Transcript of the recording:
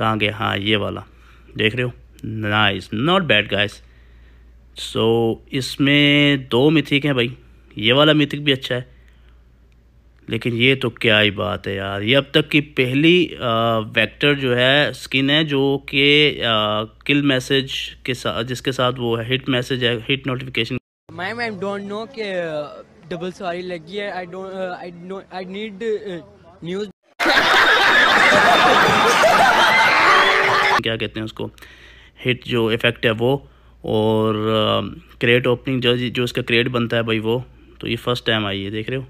कहाँ गया? हाँ ये वाला। देख रहे हो? Nice not bad guys so इसमें दो मिथिक हैं भाई। ये वाला मिथिक भी अच्छा है। लेकिन ये तो क्या ही बात है यार। ये अब तक की पहली वेक्टर जो है स्किन है, जो कि किल मैसेज के साथ जिसके साथ वो है हिट मैसेज है hit notification ma'am I don't know कि डबल सवारी लगी है। I don't I need news क्या कहते हैं उसको हिट जो इफ़ेक्ट है वो, और क्रेट ओपनिंग जो जो इसका क्रेट बनता है भाई वो तो ये फ़र्स्ट टाइम आई है, देख रहे हो?